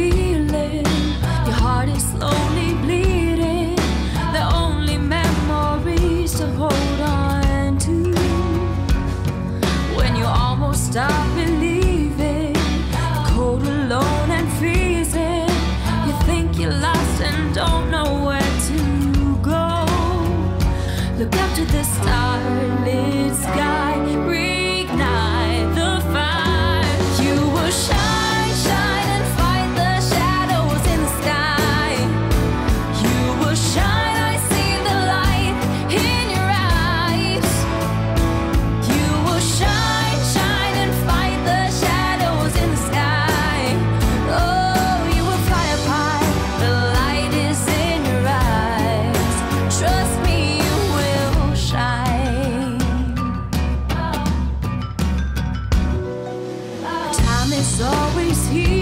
feeling. Your heart is slowly bleeding. The only memories to hold on to. When you almost stop believing, cold, alone, and freezing. You think you're lost and don't know where to go. Look up to the starlit. always here.